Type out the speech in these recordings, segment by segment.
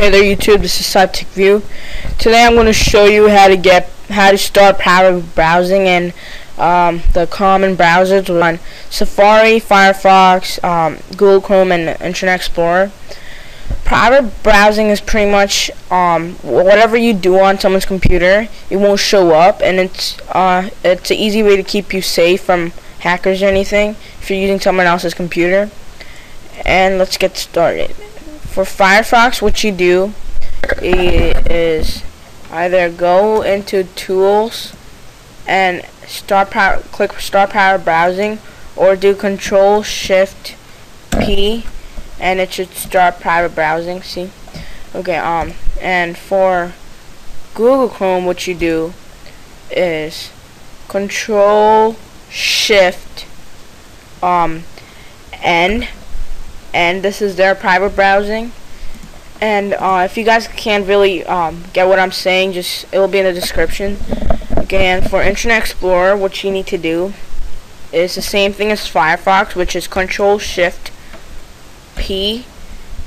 Hey there YouTube, this is SciTech View. Today I'm going to show you how to get how to start private browsing in um, the common browsers on Safari, Firefox, um, Google Chrome, and Internet Explorer. Private browsing is pretty much um, whatever you do on someone's computer, it won't show up, and it's uh, it's an easy way to keep you safe from hackers or anything if you're using someone else's computer. And let's get started for Firefox what you do is either go into tools and start power click start power browsing or do control shift P and it should start private browsing see? Okay um and for Google Chrome what you do is control shift um N and this is their private browsing. And uh, if you guys can't really um, get what I'm saying just it will be in the description. Again for Internet Explorer what you need to do is the same thing as Firefox which is control shift P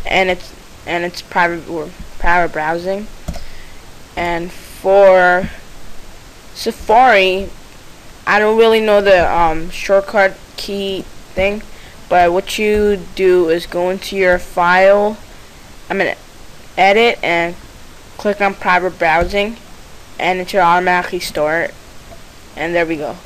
and it's and it's private or private browsing. And for Safari I don't really know the um, shortcut key thing but what you do is go into your file I'm gonna edit and click on private browsing and it should automatically start. And there we go.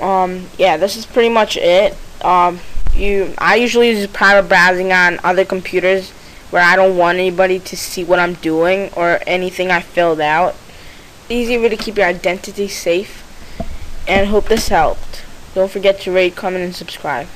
Um yeah this is pretty much it. Um you I usually use private browsing on other computers where I don't want anybody to see what I'm doing or anything I filled out. Easy way to keep your identity safe and hope this helped don't forget to rate, comment, and subscribe.